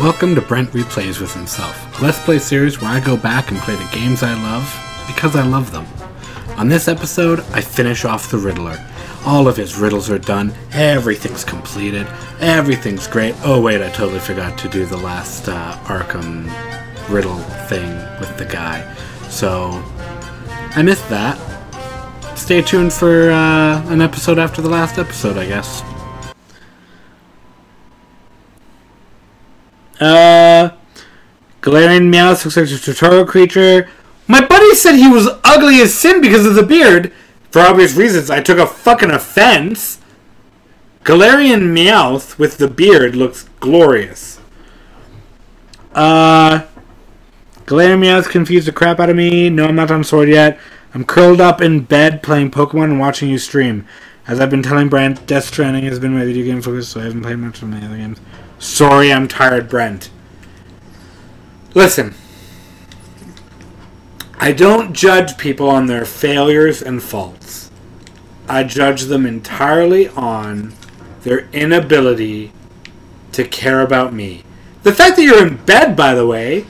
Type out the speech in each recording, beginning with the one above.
Welcome to Brent Replays with Himself, a Let's Play series where I go back and play the games I love because I love them. On this episode, I finish off the Riddler. All of his riddles are done, everything's completed, everything's great. Oh, wait, I totally forgot to do the last uh, Arkham riddle thing with the guy. So, I missed that. Stay tuned for uh, an episode after the last episode, I guess. Uh, Galarian Meowth looks like a tutorial creature. My buddy said he was ugly as sin because of the beard. For obvious reasons, I took a fucking offense. Galarian Meowth with the beard looks glorious. Uh, Galarian Meowth confused the crap out of me. No, I'm not on sword yet. I'm curled up in bed playing Pokemon and watching you stream. As I've been telling Brand, Death Stranding has been my video game focus, so I haven't played much of my other games. Sorry, I'm tired, Brent. Listen. I don't judge people on their failures and faults. I judge them entirely on their inability to care about me. The fact that you're in bed, by the way,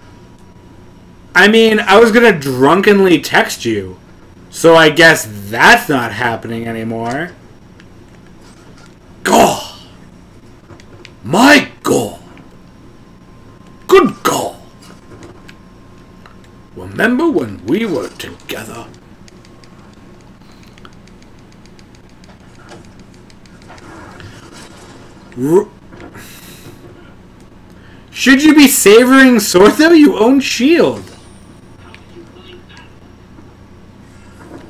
I mean, I was going to drunkenly text you. So I guess that's not happening anymore. God. My God. Good God. Remember when we were together? R Should you be savoring sword though? You own shield.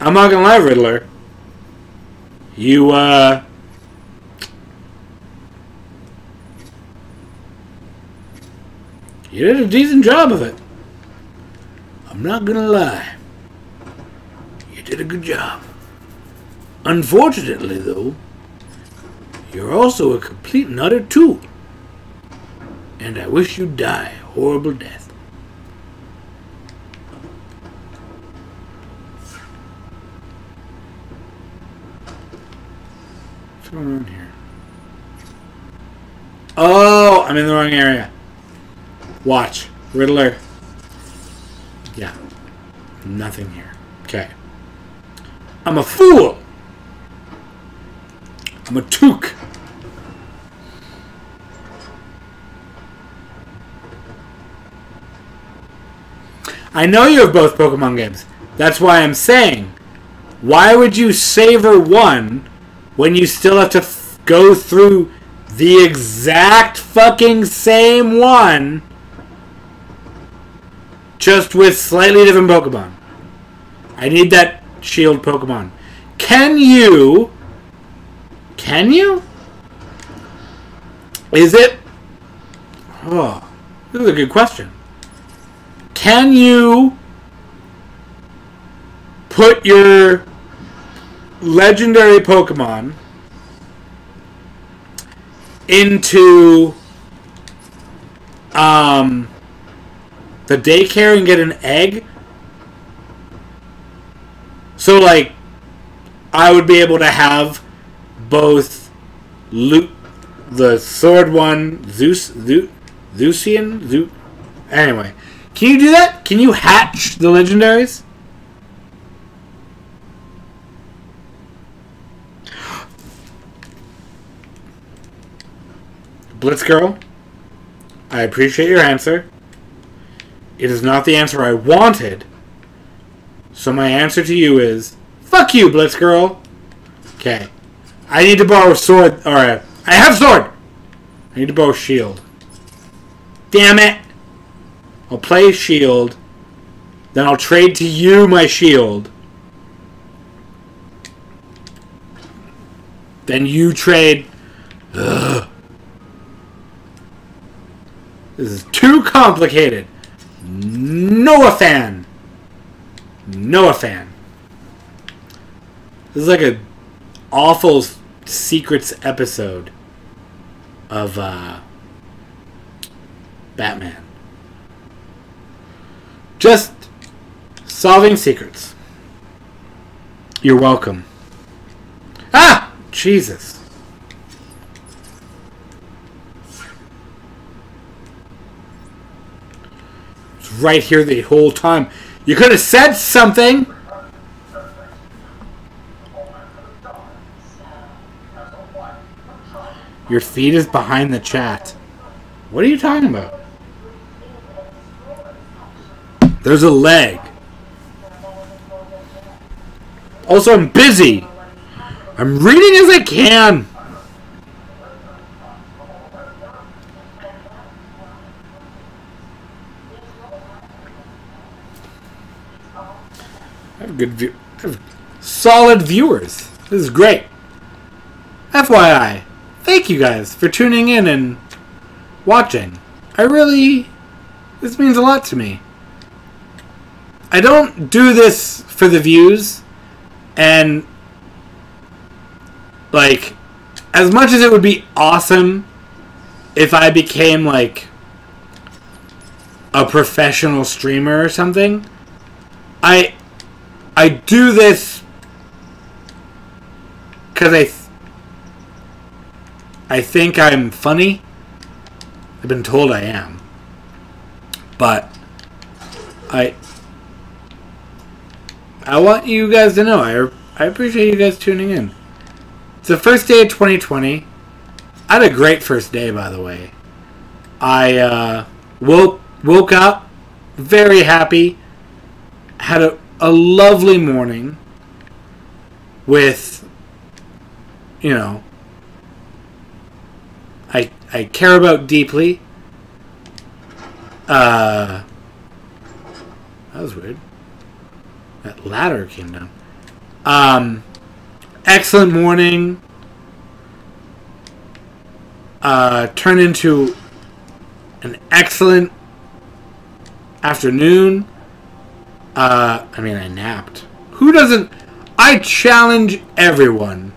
I'm not gonna lie, Riddler. You, uh... You did a decent job of it. I'm not gonna lie. You did a good job. Unfortunately, though, you're also a complete and utter tool. And I wish you'd die a horrible death. What's going on here? Oh, I'm in the wrong area. Watch. Riddler. Yeah. Nothing here. Okay. I'm a fool! I'm a took. I know you have both Pokemon games. That's why I'm saying, why would you savor one when you still have to go through the exact fucking same one just with slightly different Pokemon? I need that shield Pokemon. Can you... Can you? Is it... Oh, this is a good question. Can you put your legendary Pokemon into um, the daycare and get an egg? So, like, I would be able to have both loot the sword one, Zeus, Zeus Zeusian, Zeus. Anyway, can you do that? Can you hatch the legendaries? Blitz girl, I appreciate your answer. It is not the answer I wanted. So my answer to you is, fuck you, Blitz Girl. Okay. I need to borrow sword. Alright. Uh, I have sword! I need to borrow shield. Damn it! I'll play shield. Then I'll trade to you my shield. Then you trade. Ugh. This is too complicated. Noah fan. Noah fan. This is like a awful secrets episode of uh, Batman. Just solving secrets. You're welcome. Ah! Jesus. Right here the whole time. You could have said something. Your feet is behind the chat. What are you talking about? There's a leg. Also, I'm busy. I'm reading as I can. Have good view. Have solid viewers. This is great. FYI, thank you guys for tuning in and watching. I really. This means a lot to me. I don't do this for the views, and. Like, as much as it would be awesome if I became, like, a professional streamer or something, I. I do this because I. Th- I think I'm funny. I've been told I am. But I I want you guys to know I I appreciate you guys tuning in. It's the first day of 2020. I had a great first day by the way. I uh, woke woke up very happy. Had a, a lovely morning with you know I I care about deeply. Uh, that was weird. That ladder came down. Um, excellent morning. Uh, turned into an excellent afternoon. Uh, I mean, I napped. Who doesn't? I challenge everyone.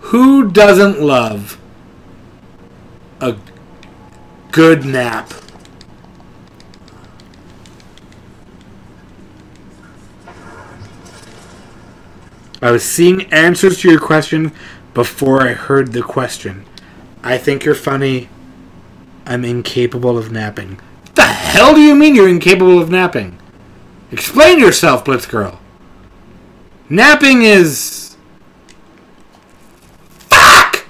Who doesn't love a good nap. I was seeing answers to your question before I heard the question. I think you're funny. I'm incapable of napping. The hell do you mean you're incapable of napping? Explain yourself, Blitz Girl. Napping is. Fuck!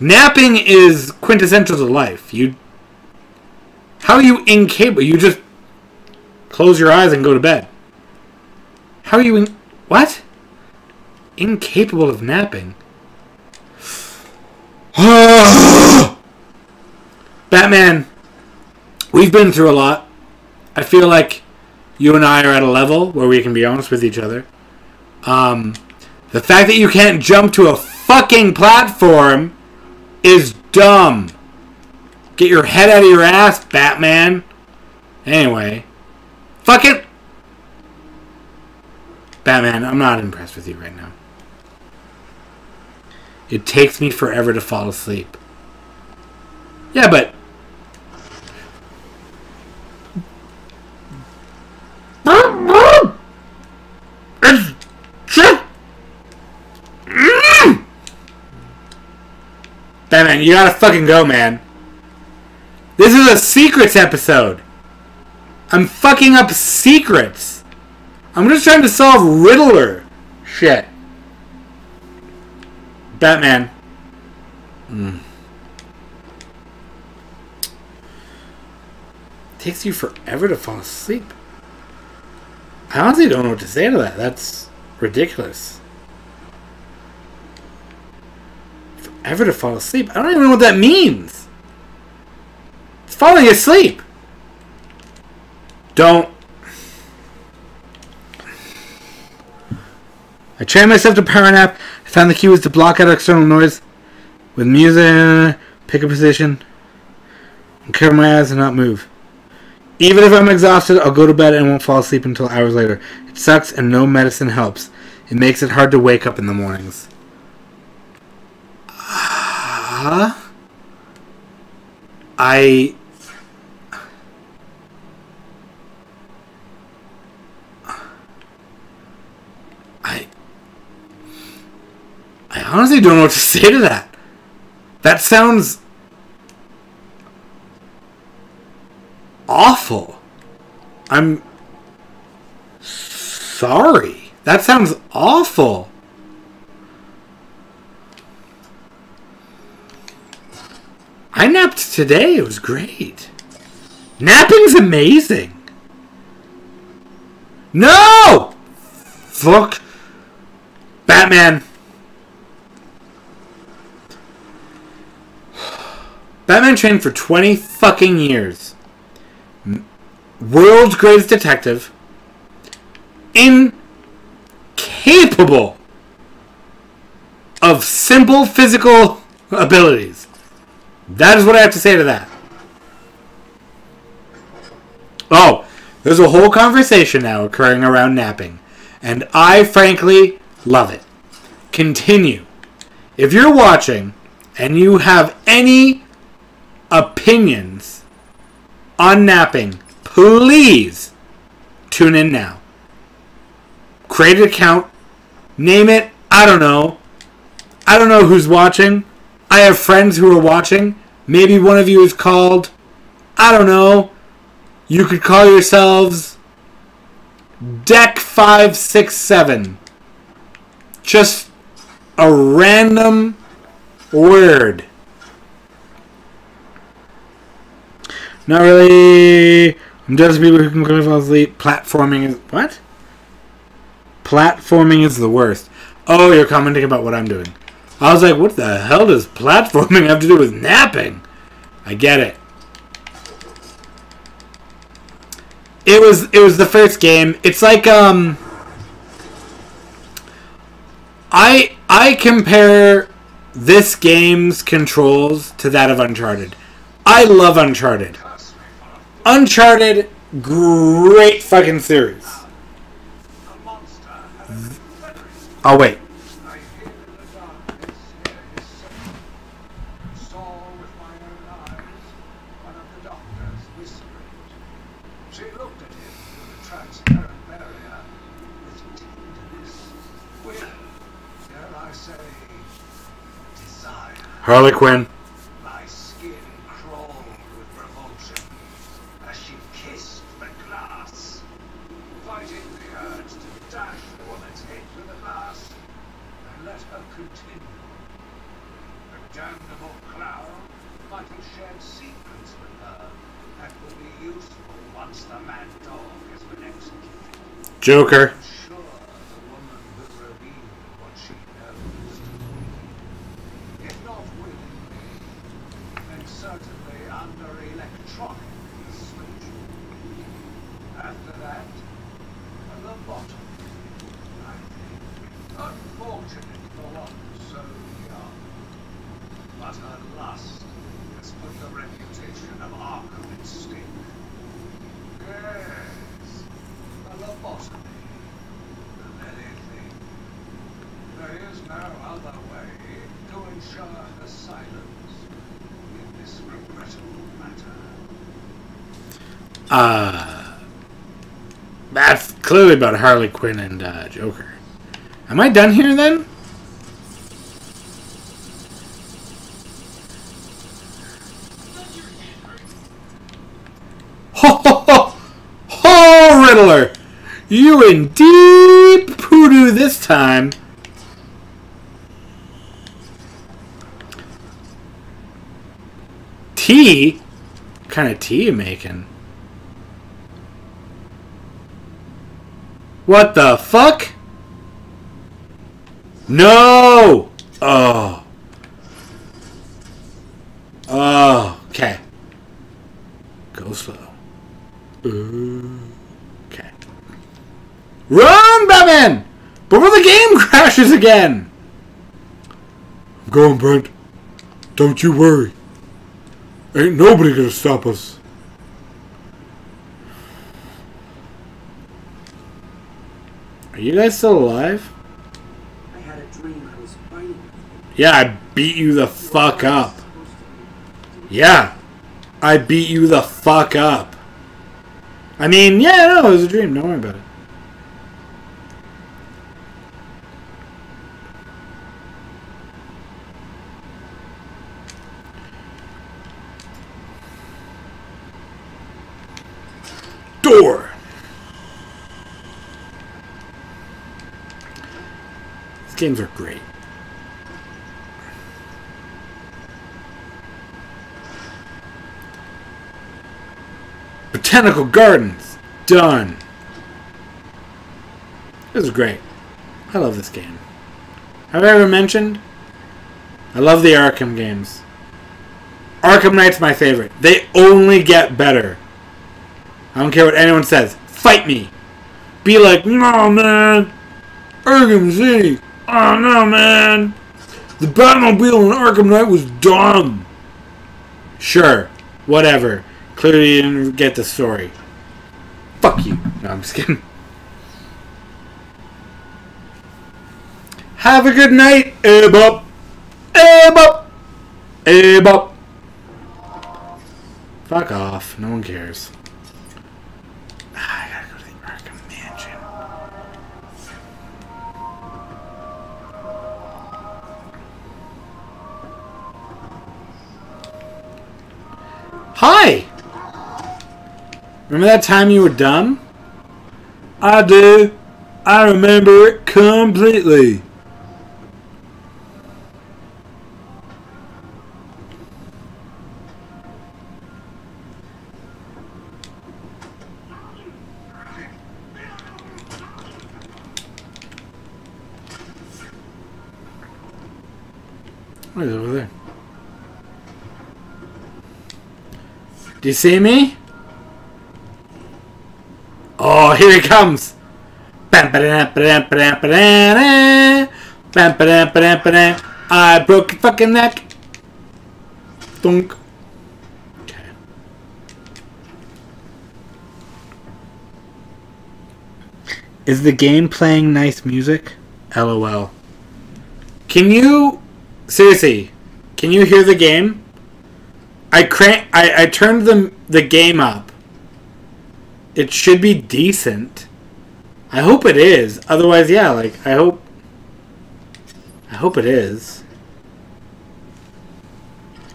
Napping is quintessential to life. You. How are you incapable? You just close your eyes and go to bed. How are you in. What? Incapable of napping? Batman, we've been through a lot. I feel like you and I are at a level where we can be honest with each other. Um, the fact that you can't jump to a fucking platform is dumb. Get your head out of your ass, Batman. Anyway, fuck it. Batman, I'm not impressed with you right now. It takes me forever to fall asleep. Yeah, but. Batman, you gotta fucking go, man. This is a secrets episode. I'm fucking up secrets. I'm just trying to solve Riddler. Shit. Batman. Mm. Takes you forever to fall asleep. I honestly don't know what to say to that. That's ridiculous. Forever to fall asleep? I don't even know what that means. It's falling asleep. Don't. I trained myself to power nap. I found the key was to block out external noise with music, pick a position, and cover my eyes and not move. Even if I'm exhausted, I'll go to bed and won't fall asleep until hours later. It sucks and no medicine helps. It makes it hard to wake up in the mornings. Uh, I I I honestly don't know what to say to that. That sounds awful. I'm sorry. That sounds awful. I napped today. It was great. Napping's amazing. No! Fuck. Batman. Batman trained for 20 fucking years. World's greatest detective. Incapable of simple physical abilities. That is what I have to say to that. Oh, there's a whole conversation now occurring around napping. And I frankly love it. Continue. If you're watching and you have any opinions on napping, please tune in now. Create an account, name it, I don't know. I don't know who's watching. I have friends who are watching. Maybe one of you is called, I don't know. You could call yourselves Deck 567. Just a random word. Not really. Just people who can asleep. Platforming is what? Platforming is the worst. Oh, you're commenting about what I'm doing. I was like, what the hell does platforming have to do with napping? I get it. It was it was the first game. It's like um I I compare this game's controls to that of Uncharted. I love Uncharted. Uncharted, great fucking series. Oh wait. Harley Quinn. My skin crawled with revulsion as she kissed the glass, fighting the urge to dash the woman's head with the glass and let her continue. The damnable clown might have shared secrets with her that will be useful once the mad dog has been executed. Joker. I'm sure the woman will reveal what she knows to me. If not willingly, then certainly under electronic persuasion. After that, a lobotomy, I think. Unfortunate for one so young. But her lust has put the reputation of Arkham at stake. Yes, a lobotomy. The very thing. There is no other way to ensure her silence in this regrettable matter. Uh, that's clearly about Harley Quinn and uh, Joker. Am I done here then? Ho ho ho! Ho, Riddler! You in deep poodoo this time. Tea? What kind of tea you making? What the fuck? No! Oh. Oh, okay. Go slow. Okay. Run, Batman! Before the game crashes again! I'm going, Brent. Don't you worry. Ain't nobody gonna stop us. Are you guys still alive? I had a dream I was fighting. Yeah, I beat you the fuck up. Yeah, I beat you the fuck up. I mean, yeah, no, it was a dream. Don't worry about it. Door. Games are great. Botanical Gardens, done. This is great. I love this game. Have I ever mentioned? I love the Arkham games. Arkham Knight's my favorite. They only get better. I don't care what anyone says. Fight me. Be like, no man. Arkham City. Oh no man. The Batmobile in Arkham Knight was dumb. Sure. Whatever. Clearly you didn't get the story. Fuck you. No, I'm just kidding. Have a good night, Ebop. Ebop. Ebop. Fuck off. No one cares. Hi! Remember that time you were dumb? I do. I remember it completely. What is over there? Do you see me? Oh, here he comes! I broke your fucking neck. Dunk. Okay. Is the game playing nice music? LOL. Can you seriously? Can you hear the game? I crank. I, I turned the the game up. It should be decent. I hope it is. Otherwise, yeah. Like I hope. I hope it is.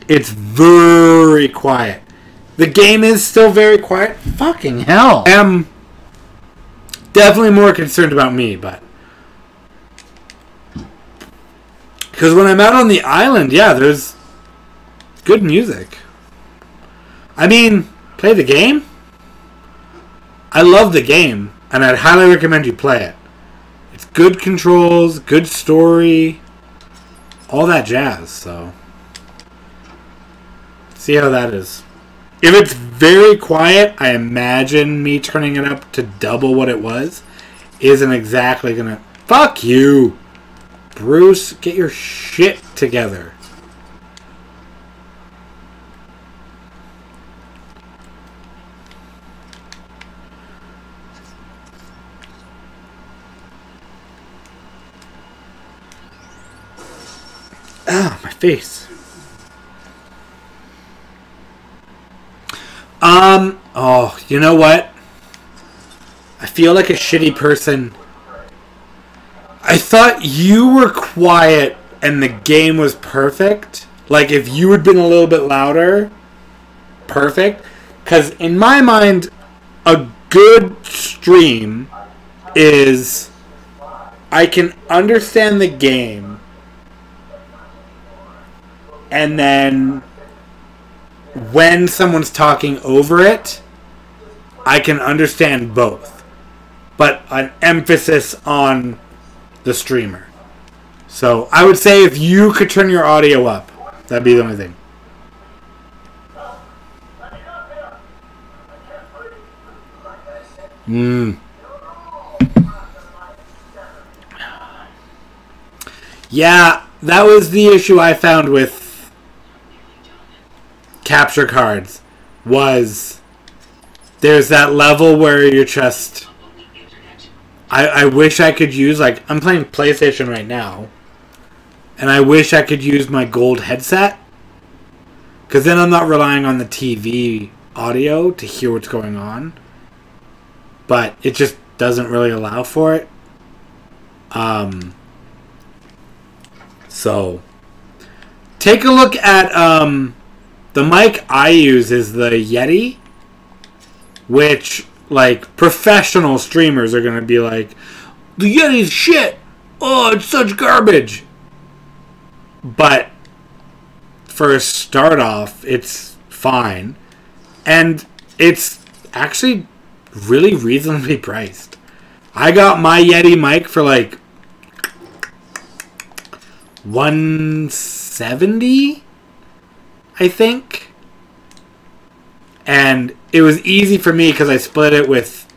It's very quiet. The game is still very quiet. Fucking hell. I am definitely more concerned about me, but. Because when I'm out on the island, yeah, there's good music. I mean, play the game. I love the game, and I'd highly recommend you play it. It's good controls, good story, all that jazz, so. See how that is. If it's very quiet, I imagine me turning it up to double what it was isn't exactly gonna. Fuck you! Bruce, get your shit together. Ah, my face. Um, oh, you know what? I feel like a shitty person. I thought you were quiet and the game was perfect. Like if you had been a little bit louder, perfect. Because in my mind, a good stream is I can understand the game and then when someone's talking over it, I can understand both. But an emphasis on the streamer. So I would say if you could turn your audio up, that'd be the only thing. Hmm. Yeah, that was the issue I found with capture cards. Was there's that level where you're just I, I wish I could use like I'm playing PlayStation right now, and I wish I could use my gold headset, because then I'm not relying on the TV audio to hear what's going on. But it just doesn't really allow for it. Um. So, take a look at um, the mic I use is the Yeti, which like professional streamers are gonna be like, the Yeti's shit. oh, it's such garbage. But for a start off, it's fine. And it's actually really reasonably priced. I got my Yeti mic for like 170 I think. And it was easy for me because I split it with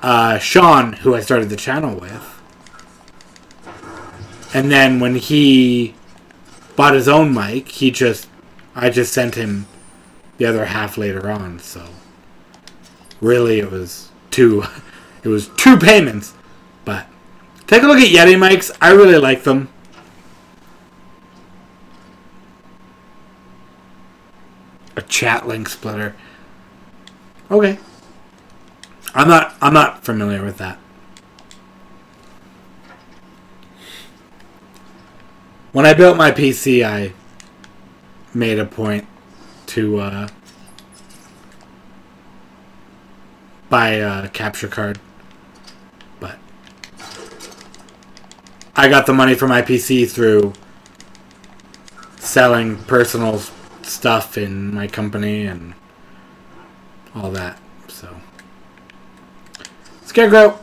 uh, Sean, who I started the channel with. And then when he bought his own mic, he just I just sent him the other half later on. So really, it was two. It was two payments. But take a look at Yeti mics. I really like them. A chat link splitter. Okay. I'm not I'm not familiar with that. When I built my PC, I made a point to uh, buy a capture card. But I got the money for my PC through selling personal stuff in my company and all that. So, Scarecrow.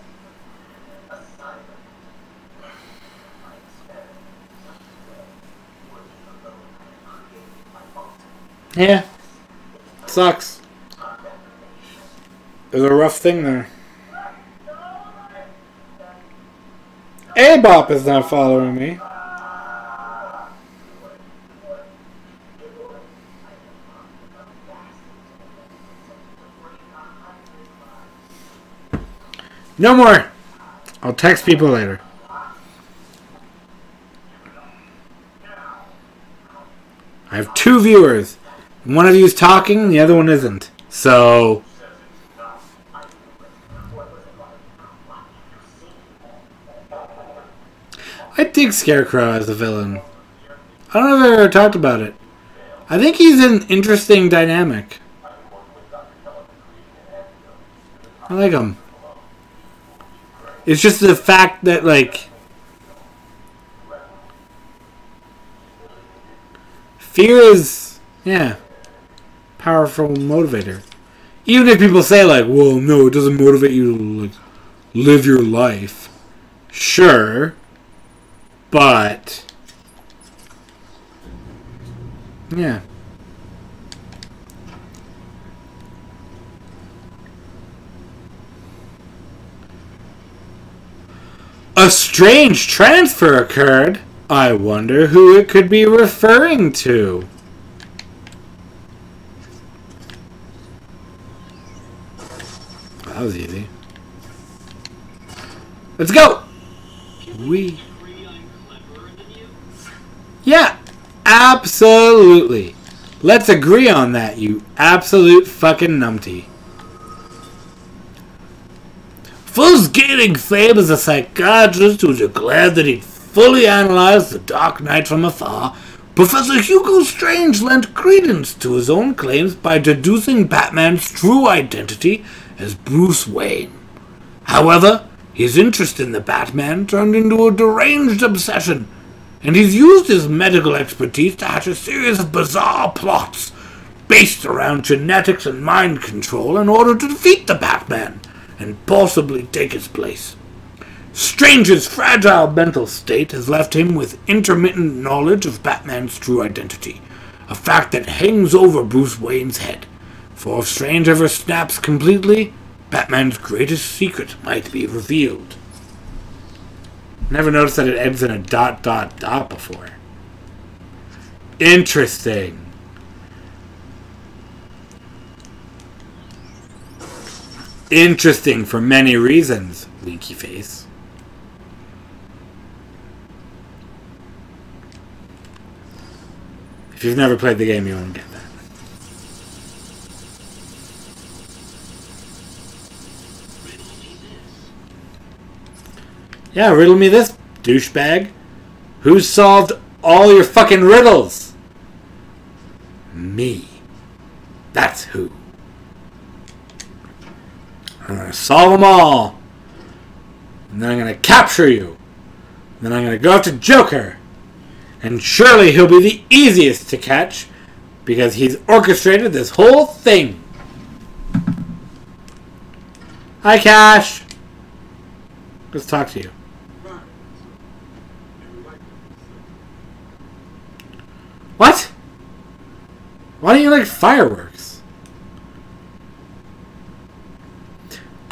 Yeah, sucks. There's a rough thing there. A-Bop is not following me. No more. I'll text people later. I have two viewers. One of you is talking, the other one isn't. So. I dig Scarecrow as a villain. I don't know if I ever talked about it. I think he's an interesting dynamic. I like him. It's just the fact that, like, fear is, yeah, powerful motivator. Even if people say, like, well, no, it doesn't motivate you to, like, live your life. Sure. But, yeah. A strange transfer occurred. I wonder who it could be referring to. That was easy. Let's go! We. Yeah, absolutely. Let's agree on that, you absolute fucking numpty. First gaining fame as a psychiatrist who declared that he'd fully analyzed the Dark Knight from afar, Professor Hugo Strange lent credence to his own claims by deducing Batman's true identity as Bruce Wayne. However, his interest in the Batman turned into a deranged obsession, and he's used his medical expertise to hatch a series of bizarre plots based around genetics and mind control in order to defeat the Batman and possibly take his place. Strange's fragile mental state has left him with intermittent knowledge of Batman's true identity, a fact that hangs over Bruce Wayne's head. For if Strange ever snaps completely, Batman's greatest secret might be revealed. Never noticed that it ends in a dot dot dot before. Interesting. Interesting for many reasons, Winky Face. If you've never played the game, you won't get that. Yeah, riddle me this, douchebag. Who solved all your fucking riddles? Me. That's who. I'm gonna solve them all. And then I'm gonna capture you. Then I'm going to go after Joker. And surely he'll be the easiest to catch because he's orchestrated this whole thing. Hi, Cash. Let's talk to you. What? Why don't you like fireworks?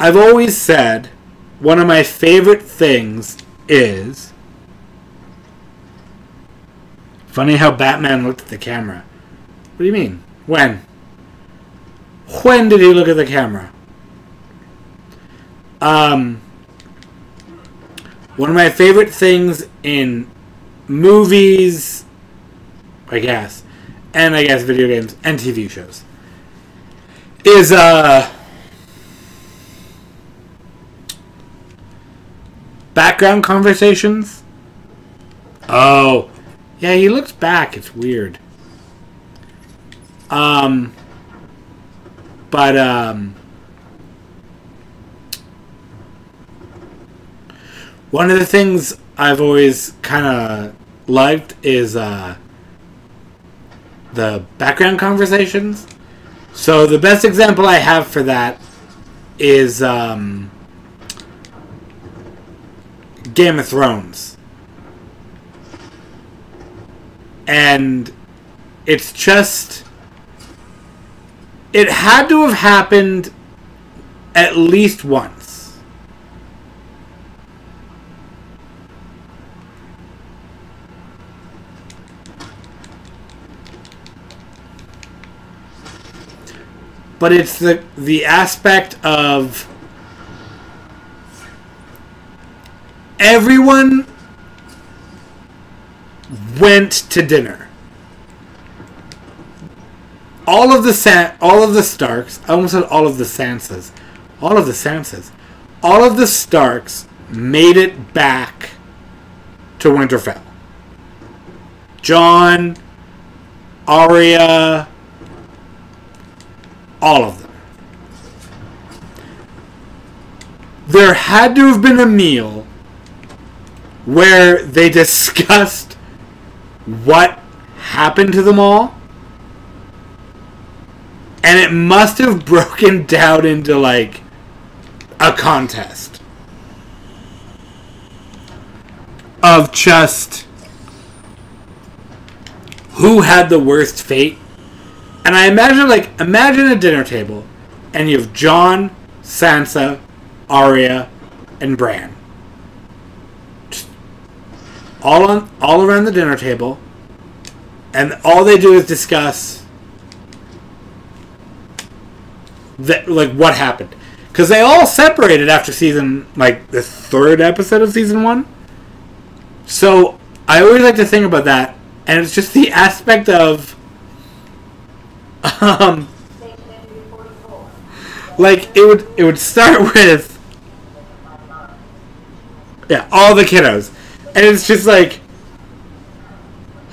I've always said one of my favorite things is funny how Batman looked at the camera. What do you mean? When? When did he look at the camera? Um, one of my favorite things in movies, I guess, and I guess video games and TV shows is uh background conversations. Oh, yeah, he looks back. It's weird. Um, but um, one of the things I've always kind of liked is uh, the background conversations. So the best example I have for that is um, Game of Thrones. And it's just. It had to have happened at least once. But it's the the aspect of everyone went to dinner. All of the San- all of the Starks, I almost said all of the Sansas, all of the Sansas, all of the Starks made it back to Winterfell. Jon, Arya, all of them. There had to have been a meal where they discussed what happened to them all. And it must have broken down into like a contest of just who had the worst fate. And I imagine like imagine a dinner table and you have Jon, Sansa, Arya, and Bran all on all around the dinner table, and all they do is discuss that like what happened because they all separated after season like the third episode of season one. So I always like to think about that, and it's just the aspect of um like it would it would start with yeah all the kiddos and it's just like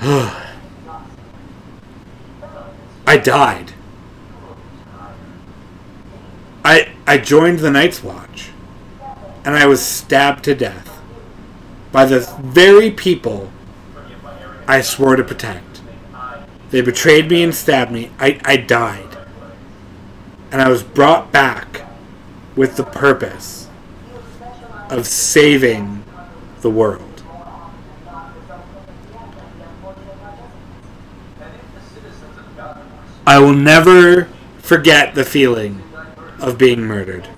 I died. I I joined the Night's Watch and I was stabbed to death by the very people I swore to protect. They betrayed me and stabbed me. I, I died. And I was brought back with the purpose of saving the world. I will never forget the feeling of being murdered.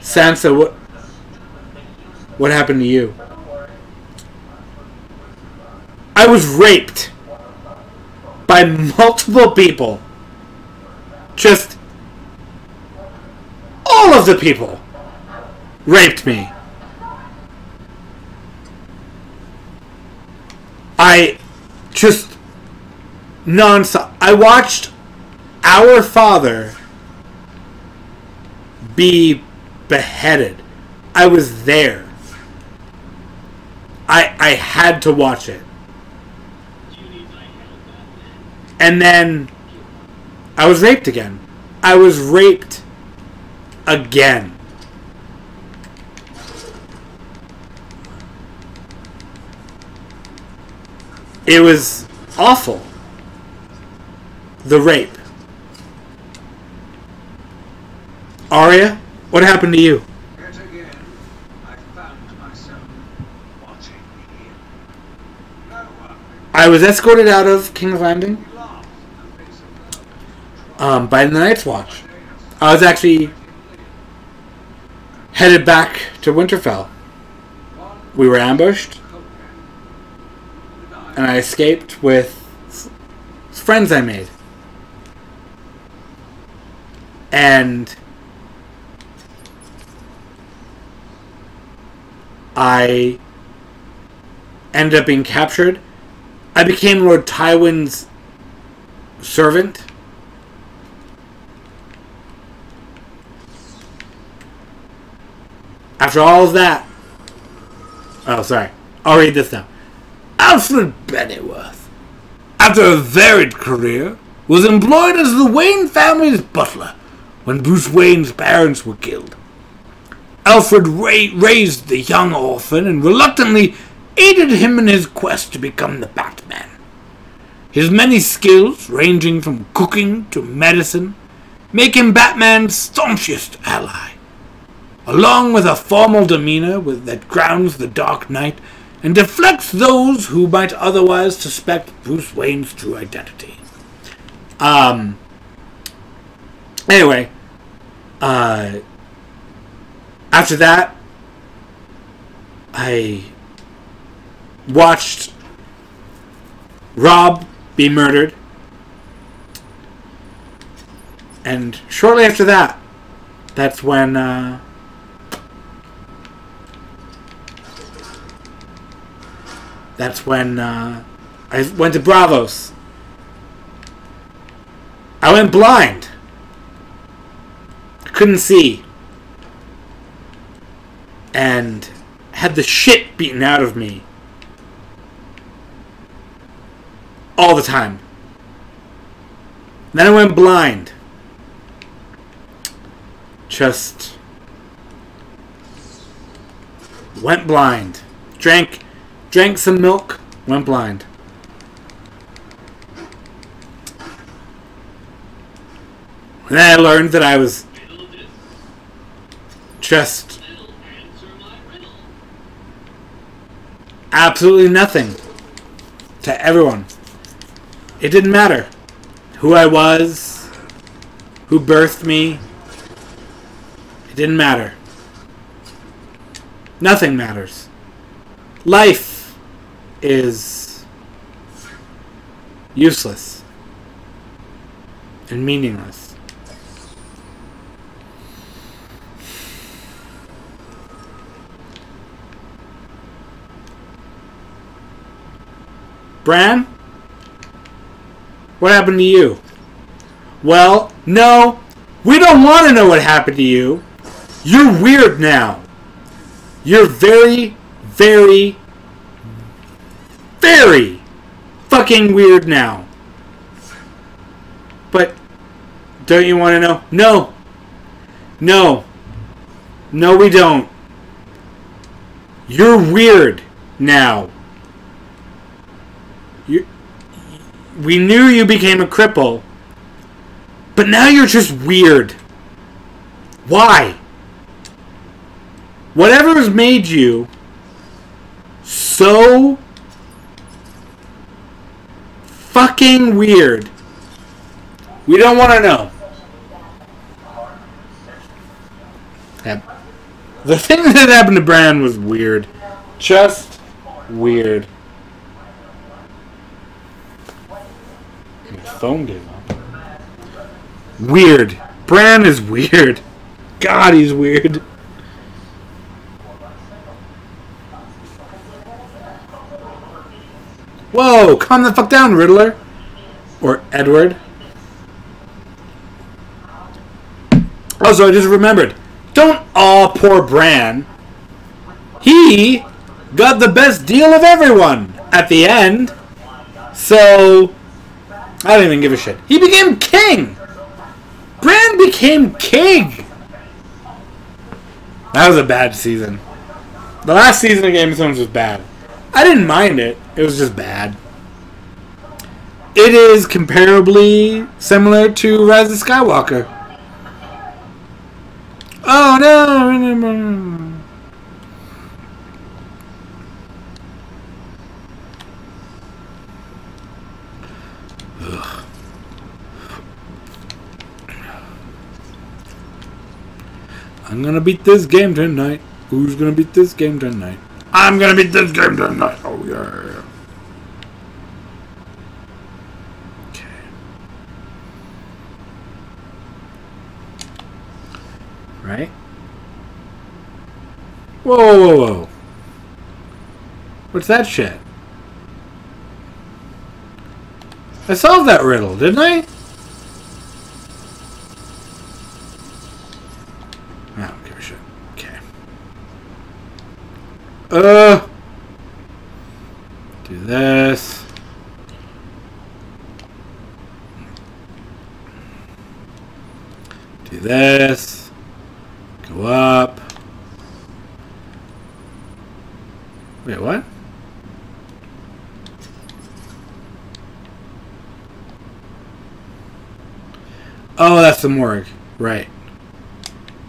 Sansa, what what happened to you? I was raped by multiple people. Just all of the people raped me. I just nonstop. I watched our father be beheaded. I was there. I I had to watch it. And then I was raped again. I was raped again. It was awful. The rape. Arya, what happened to you? Yet again, I found myself watching the. No one I was escorted out of King's Landing laughed in the face of love. um, by the Night's Watch. I was actually headed back to Winterfell. We were ambushed, and I escaped with friends I made. And I ended up being captured. I became Lord Tywin's servant. After all of that, oh sorry, I'll read this now. Alfred Pennyworth, after a varied career, was employed as the Wayne family's butler when Bruce Wayne's parents were killed. Alfred ra- raised the young orphan and reluctantly aided him in his quest to become the Batman. His many skills, ranging from cooking to medicine, make him Batman's staunchest ally along with a formal demeanor that grounds the Dark Knight and deflects those who might otherwise suspect Bruce Wayne's true identity. Um. Anyway, uh, after that, I watched Robb be murdered, and shortly after that, that's when. Uh, That's when uh, I went to Braavos. I went blind. Couldn't see. And had the shit beaten out of me. All the time. Then I went blind. Just went blind. Drank drank some milk, went blind. Then I learned that I was just absolutely nothing to everyone. It didn't matter who I was, who birthed me. It didn't matter. Nothing matters. Life is useless and meaningless. Bran? What happened to you? Well, no, we don't want to know what happened to you. You're weird now. You're very, very, very fucking weird now. But don't you want to know? No. No. No, we don't. You're weird now. You we knew you became a cripple. But now you're just weird. Why? Whatever has made you so fucking weird. We don't want to know. Yep. The thing that happened to Bran was weird. Just weird. Phone gave up. Weird. Bran is weird. God, he's weird. Whoa, calm the fuck down, Riddler. Or Edward. Oh, also, I just remembered. Don't aw poor Bran. He got the best deal of everyone at the end. So, I don't even give a shit. He became king. Bran became king. That was a bad season. The last season of Game of Thrones was bad. I didn't mind it. It was just bad. it is comparably similar to Rise of Skywalker. Oh no! Ugh. I'm gonna beat this game tonight. Who's gonna beat this game tonight? I'm gonna beat this game tonight. Oh yeah. Okay. Right? Whoa, whoa, whoa. What's that shit? I solved that riddle, didn't I? I don't give a shit. Okay. Uh. Do this. Do this. Go up. Wait, what? Oh, that's the morgue. Right.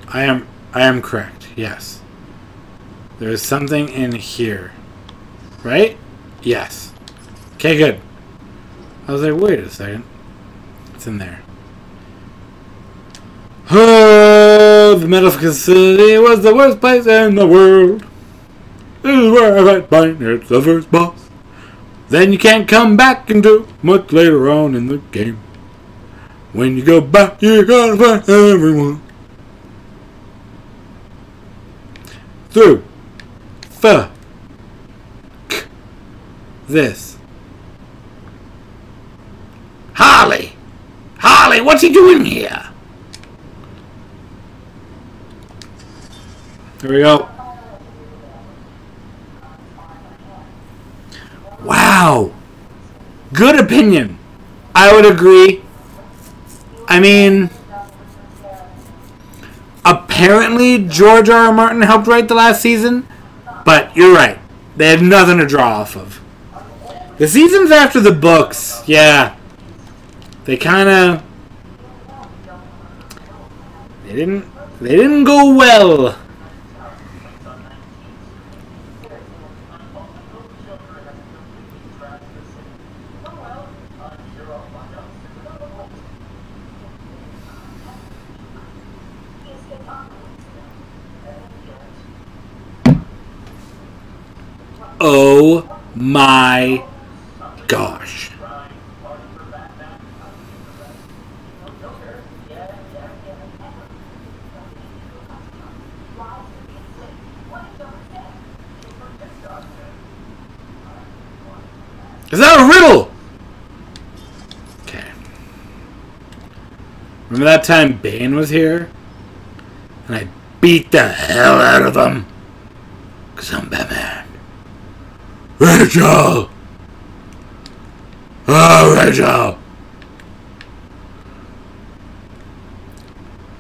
I am I am correct. Yes. There is something in here. Right? Yes. Okay, good. I was like, wait a second. It's in there. Oh, the medical facility was the worst place in the world. This is where I mine. It's the first boss. Then you can't come back until much later on in the game. When you go back, you gotta fight everyone. Through. Fuck. This. Harley! Harley, what's he doing here? Here we go. Wow. Good opinion. I would agree. I mean, apparently George R. R. Martin helped write the last season, but you're right. They had nothing to draw off of. The seasons after the books, yeah, they kind of they didn't they didn't go well. Oh my gosh. Is that a riddle? Okay. Remember that time Bane was here? And I beat the hell out of him? Because I'm Batman. Rachel! Oh, Rachel!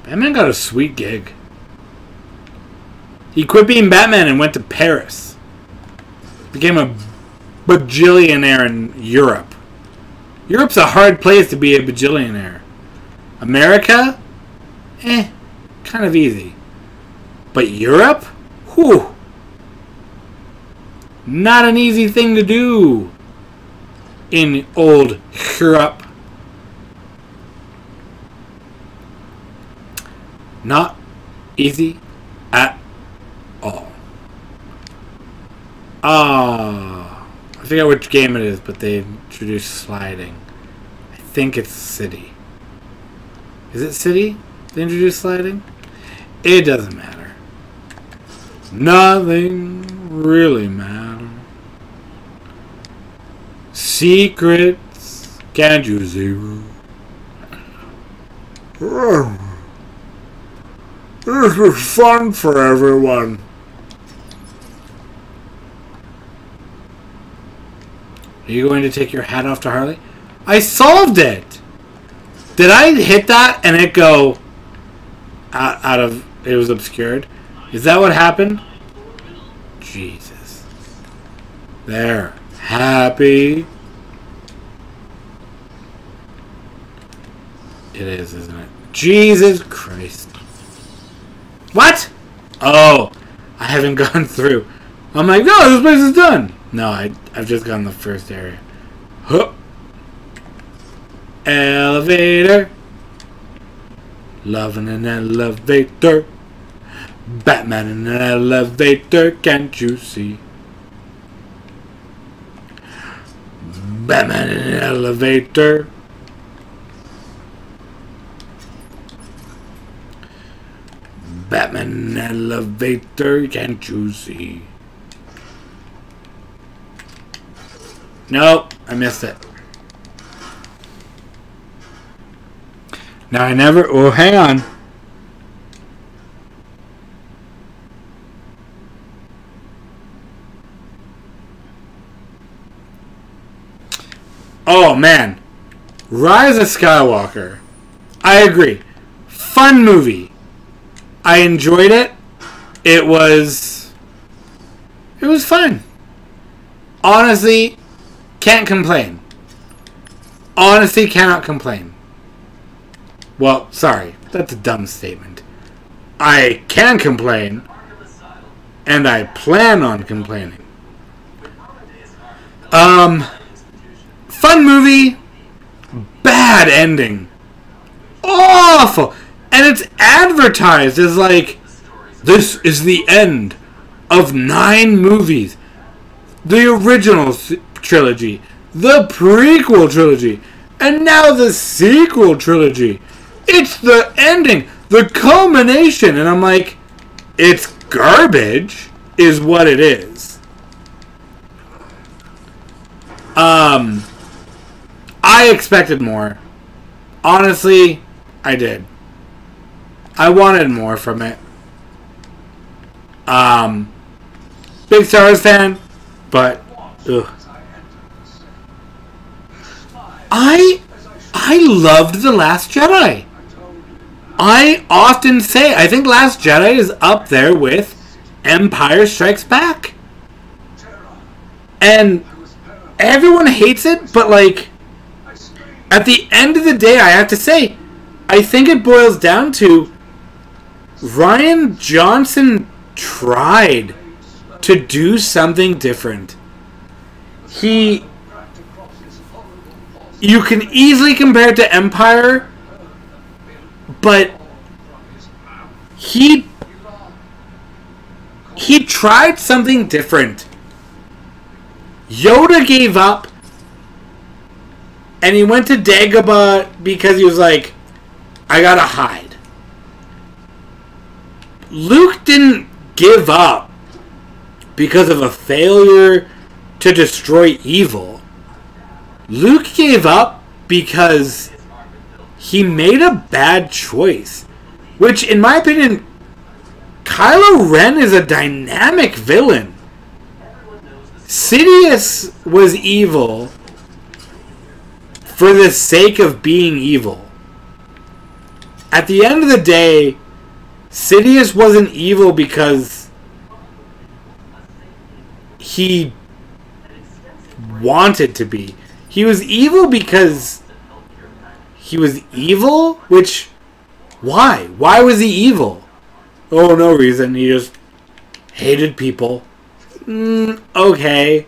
Batman got a sweet gig. He quit being Batman and went to Paris. Became a bajillionaire in Europe. Europe's a hard place to be a bajillionaire. America? Eh, kind of easy. But Europe? Whew. Not an easy thing to do in old Europe. Not easy at all. Ah, I forget which game it is, but they introduced sliding. I think it's City. Is it City? They introduced sliding? It doesn't matter. Nothing really matters. Secrets can't you zero? This was fun for everyone. Are you going to take your hat off to Harley? I solved it! Did I hit that and it go out, out of... It was obscured? Is that what happened? Jesus. There. Happy. It is, isn't it? Jesus Christ. What? Oh, I haven't gone through. I'm like, no, this place is done. No, I, I've just gone the first area. Huh. Elevator. Loving an elevator. Batman in an elevator, can't you see? Batman in an elevator. Batman in an elevator, can't you see? Nope, I missed it. Now I never. Oh, hang on. Oh man, Rise of Skywalker. I agree. Fun movie. I enjoyed it. It was. It was fun. Honestly, can't complain. Honestly, cannot complain. Well, sorry, that's a dumb statement. I can complain, and I plan on complaining. Um, fun movie, bad ending, awful, and it's advertised as like this is the end of nine movies, the original trilogy, the prequel trilogy, and now the sequel trilogy. It's the ending, the culmination, and I'm like, it's garbage, is what it is. Um, I expected more. Honestly, I did. I wanted more from it. Um, big Star Wars fan, but ugh. I I loved the Last Jedi. I often say I think Last Jedi is up there with Empire Strikes Back, and everyone hates it, but like at the end of the day, I have to say, I think it boils down to Rian Johnson tried to do something different. He, you can easily compare it to Empire, but he he tried something different. Yoda gave up, and he went to Dagobah because he was like, "I gotta hide." Luke didn't give up because of a failure to destroy evil. Luke gave up because he made a bad choice, which, in my opinion, Kylo Ren is a dynamic villain. Sidious was evil for the sake of being evil. At the end of the day, Sidious wasn't evil because he wanted to be. He was evil because he was evil, which why? Why was he evil? Oh, no reason. He just hated people. Mm, okay.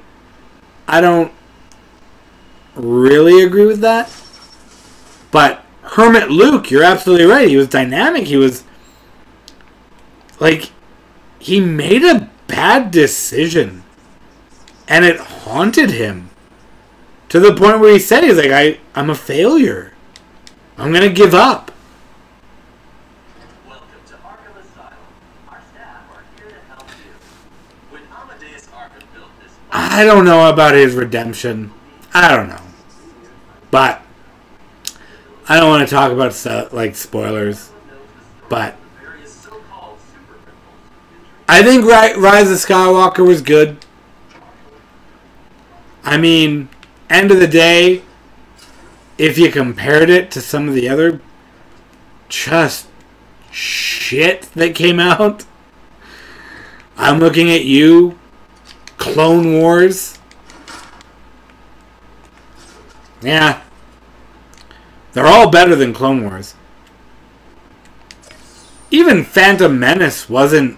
I don't really agree with that. But Hermit Luke, you're absolutely right. He was dynamic. He was like he made a bad decision and it haunted him to the point where he said he's like I I'm a failure. I'm going to give up. Welcome to Arkham Asylum. Our staff are here to help you. When Amadeus Arkham built this I don't know about his redemption. I don't know. But I don't want to talk about stuff like spoilers. But various so-called super criminals, I think Rise of Skywalker was good. I mean, end of the day, if you compared it to some of the other just shit that came out, I'm looking at you, Clone Wars. Yeah. They're all better than Clone Wars. Even Phantom Menace wasn't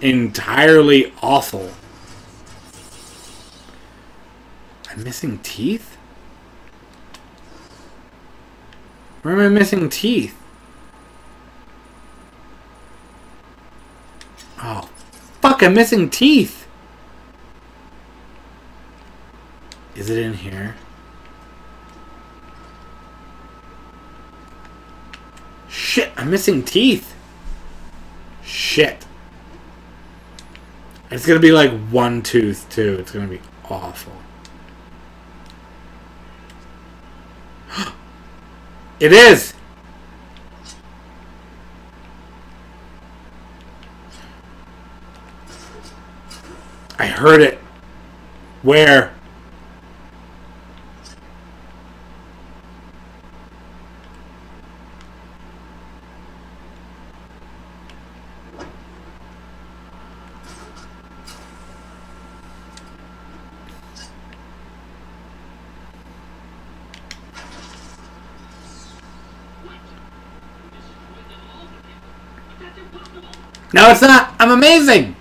entirely awful. I'm missing teeth? Where am I missing teeth? Oh, fuck, I'm missing teeth. Is it in here? Shit, I'm missing teeth. Shit. It's gonna be like one tooth too. It's gonna be awful. It is! I heard it. Where? No, it's not. I'm amazing.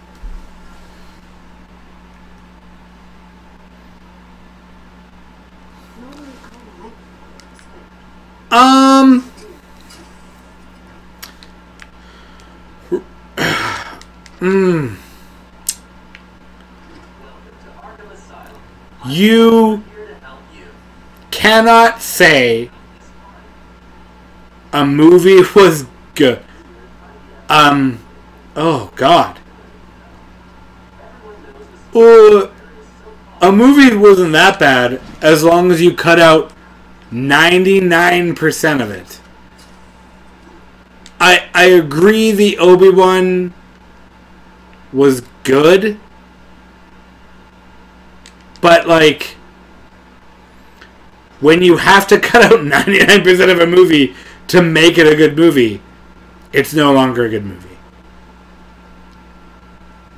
Um. Mm. You. cannot say a movie was good. Um. Oh God. Uh, a movie wasn't that bad as long as you cut out ninety nine percent of it. I I agree the Obi Wan was good, but like when you have to cut out 99% of a movie to make it a good movie, it's no longer a good movie.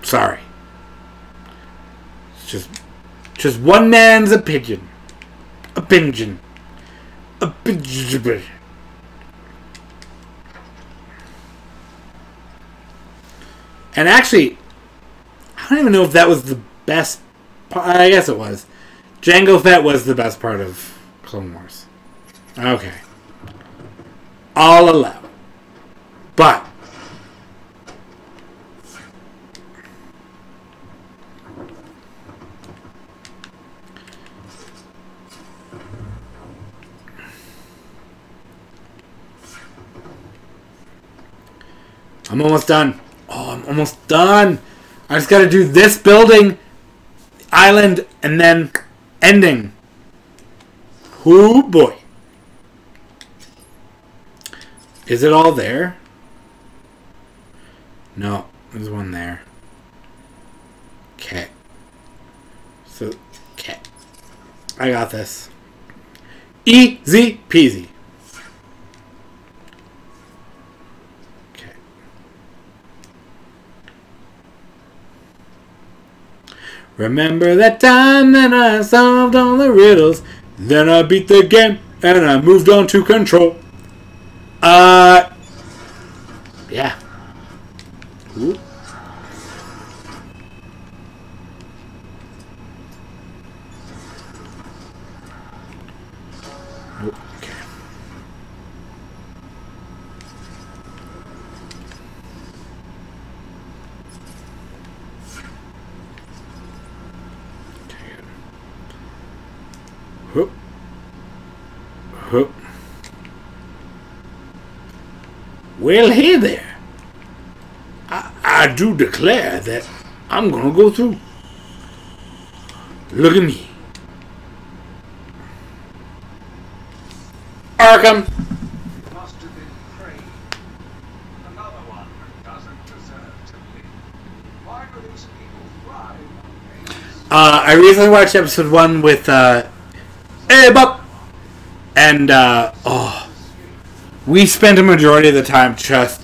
Sorry. It's just just one man's opinion. Opinion. Opinion. And actually, I don't even know if that was the best part. I guess it was. Jango Fett was the best part of Clone Wars. Okay. I'll allow. But I'm almost done. Oh, I'm almost done. I just gotta do this building, island, and then ending. Oh boy. Is it all there? No, there's one there. Okay. So, okay. I got this. Easy peasy. Remember that time that I solved all the riddles, then I beat the game and I moved on to control. Uh, yeah. Ooh. Okay. Whoop. Whoop. Well, hey there. I, I do declare that I'm gonna go through. Look at me. Arkham. To? Uh, I recently watched episode one with uh, Hey Bup, and uh, oh, we spent a majority of the time just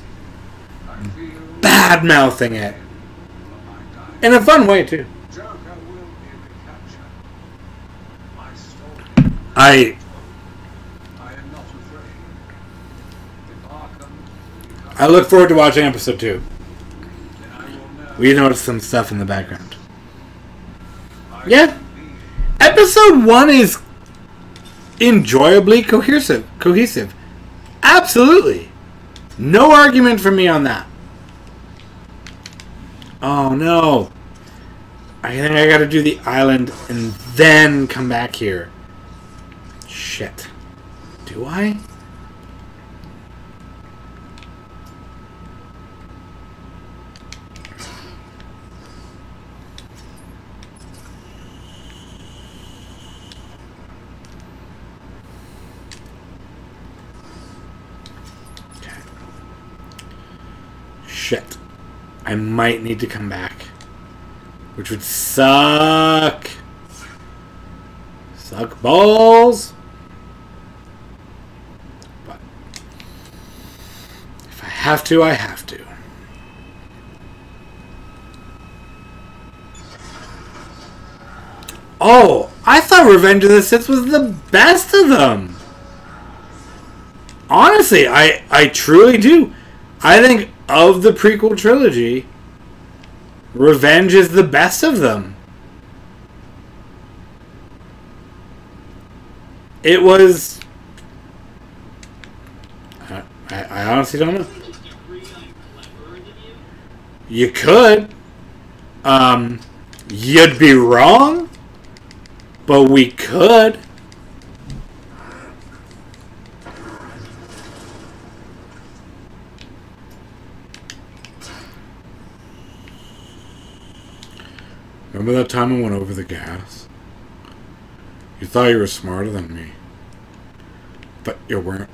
bad mouthing it in a fun way too. I I look forward to watching episode two. We noticed some stuff in the background. Yeah. Episode one is enjoyably cohesive. Cohesive. Absolutely. No argument from me on that. Oh no. I think I gotta do the island and then come back here. Shit. Do I? Shit. I might need to come back. Which would suck. Suck balls. But if I have to, I have to. Oh, I thought Revenge of the Sith was the best of them. Honestly, I I truly do. I think of the prequel trilogy, Revenge is the best of them. It was. I, I honestly don't know. You could. Um, you'd be wrong, but we could. Remember that time I went over the gas? You thought you were smarter than me. But you weren't,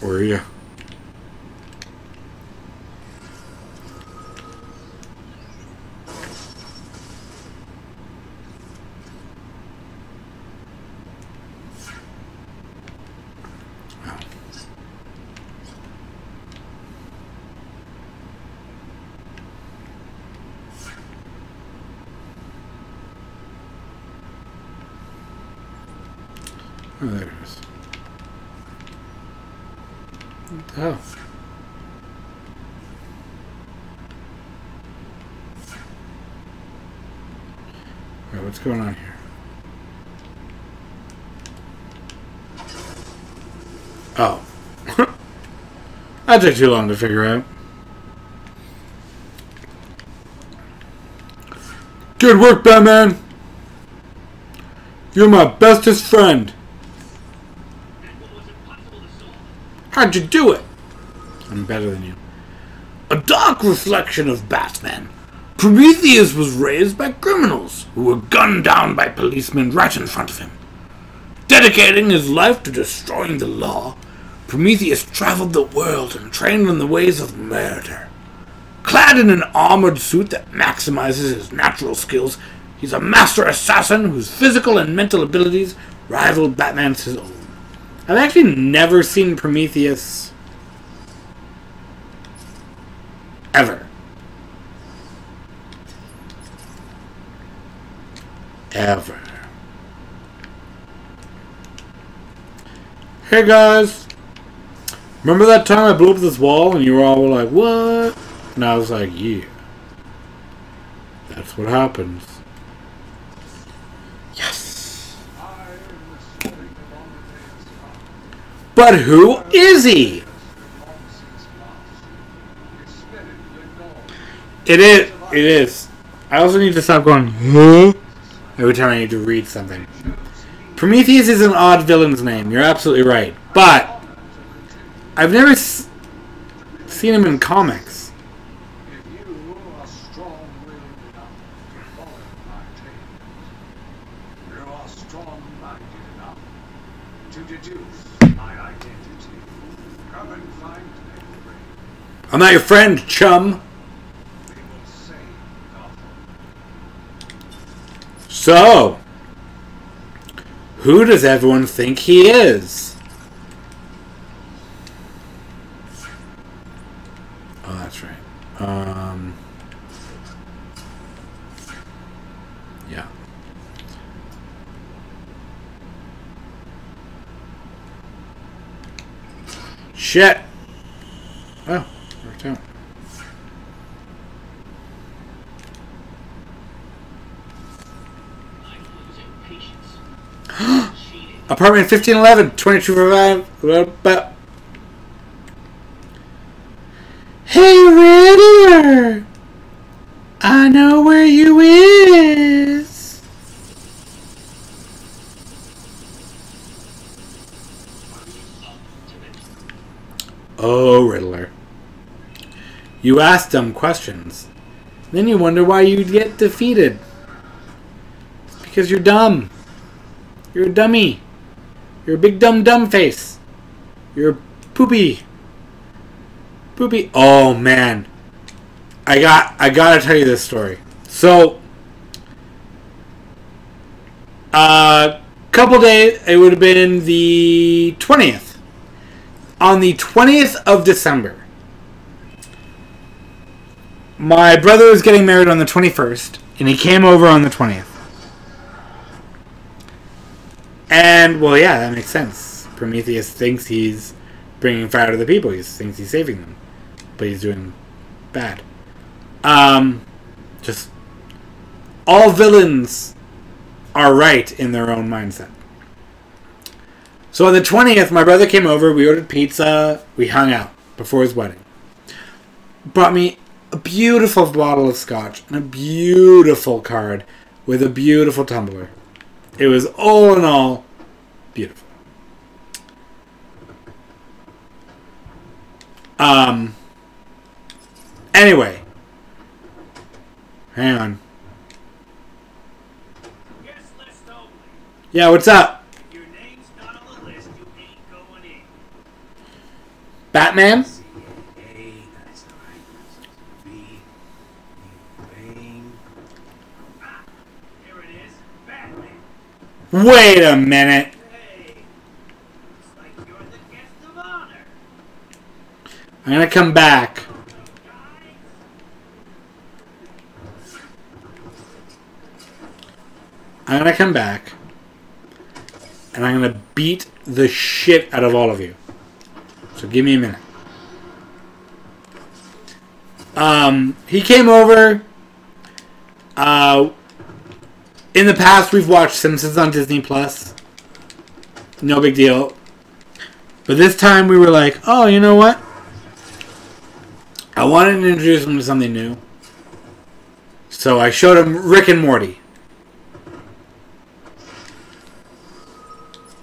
were you? Oh, there it is. Wait, what's going on here? Oh. that took too long to figure out. Good work, Batman! You're my bestest friend. How'd you do it? I'm better than you. A dark reflection of Batman. Prometheus was raised by criminals who were gunned down by policemen right in front of him. Dedicating his life to destroying the law, Prometheus traveled the world and trained in the ways of murder. Clad in an armored suit that maximizes his natural skills, he's a master assassin whose physical and mental abilities rival Batman's own. I've actually never seen Prometheus ever. Ever. Hey guys, remember that time I blew up this wall and you were all like, "What?" And I was like, "Yeah, that's what happens." Yes. I am the spirit of Amadeus Arkham. But who is he? It is. It is. I also need to stop going, huh? Every time I need to read something. Prometheus is an odd villain's name. You're absolutely right. But I've never seen him in comics. If you are strong-willed enough to follow my tales, you are strong-minded enough to deduce my identity. Come and find me, Ray. I'm not your friend, chum. So, who does everyone think he is? Oh, that's right. Um, yeah. Shit. Apartment 1511, 2245. But. Hey, Riddler! I know where you is. Oh, Riddler. You ask dumb questions. Then you wonder why you get defeated. It's because you're dumb. You're a dummy. You're a big dumb dumb face. You're poopy. Poopy. Oh man. I got I gotta tell you this story. So uh couple days it would have been the twentieth. On the twentieth of December. My brother was getting married on the twenty first, and he came over on the twentieth. And well, yeah, that makes sense. Prometheus thinks he's bringing fire to the people. He thinks he's saving them, but he's doing bad. Um, just all villains are right in their own mindset. So on the twentieth, my brother came over. We ordered pizza. We hung out before his wedding. Brought me a beautiful bottle of scotch and a beautiful card with a beautiful tumbler. It was all in all beautiful. Um. Anyway, hang on. Guest list only. Yeah, what's up, If your name's not on the list, you ain't going in. Batman? A, that's the right B, Wayne. Ah, here it is. Batman. Wait a minute. I'm gonna come back. I'm gonna come back. And I'm gonna beat the shit out of all of you. So give me a minute. Um, he came over. Uh, in the past, we've watched Simpsons on Disney Plus. No big deal. But this time, we were like, oh, you know what? I wanted to introduce him to something new. So I showed him Rick and Morty.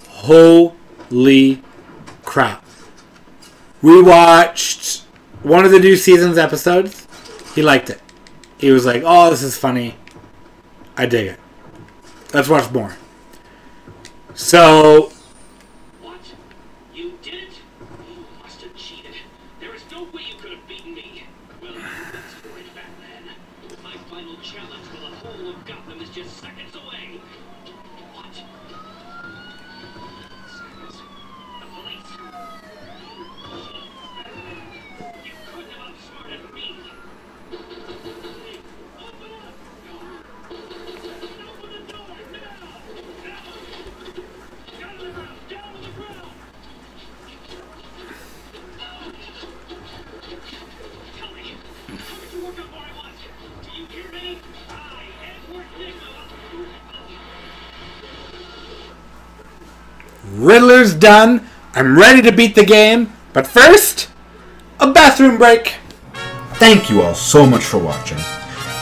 Holy crap. We watched one of the new season's episodes. He liked it. He was like, oh, this is funny. I dig it. Let's watch more. So, Riddler's done. I'm ready to beat the game. But first, a bathroom break. Thank you all so much for watching.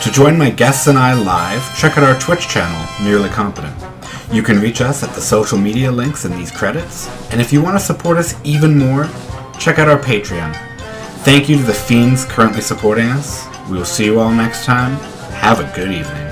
To join my guests and I live, check out our Twitch channel, Nearly Competent. You can reach us at the social media links in these credits, and if you want to support us even more, check out our Patreon. Thank you to the fiends currently supporting us. We will see you all next time. Have a good evening.